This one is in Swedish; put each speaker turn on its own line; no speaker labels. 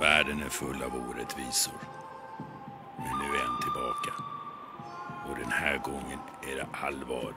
Världen är full av orättvisor. Men nu är han tillbaka. Och den här gången är det allvar.